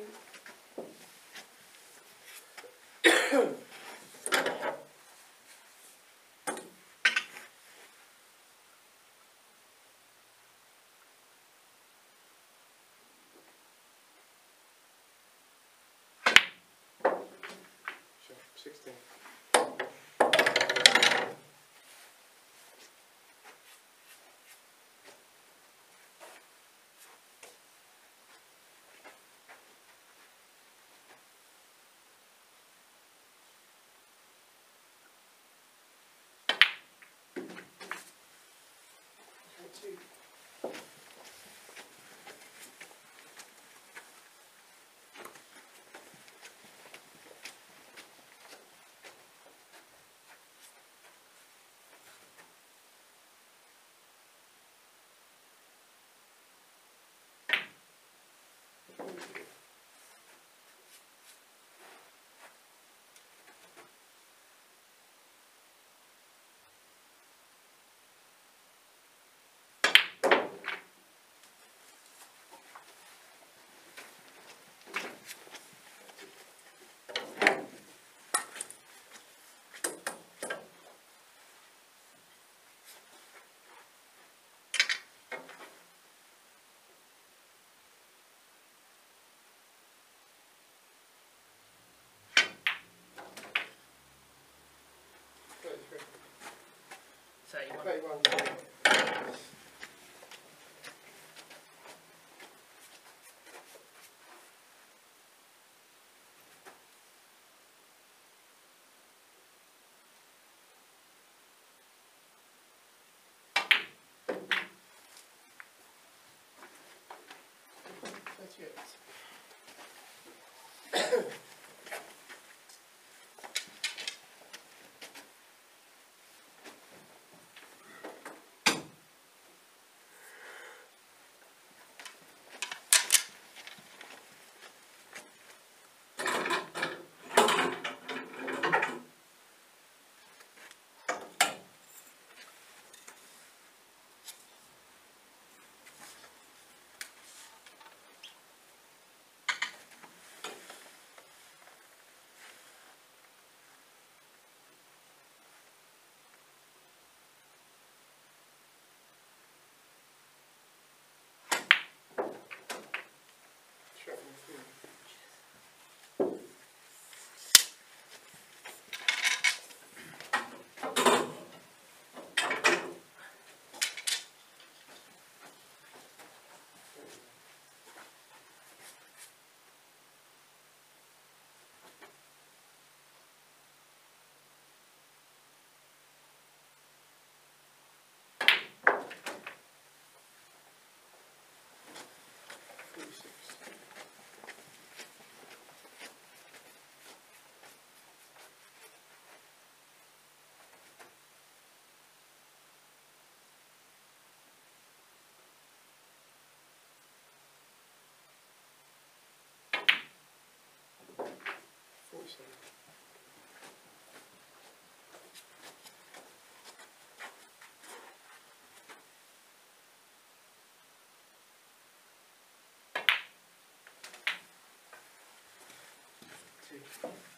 Thank Sixteen. Thirty-three. Thirty-eight. したね。Thank you.